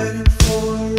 waiting for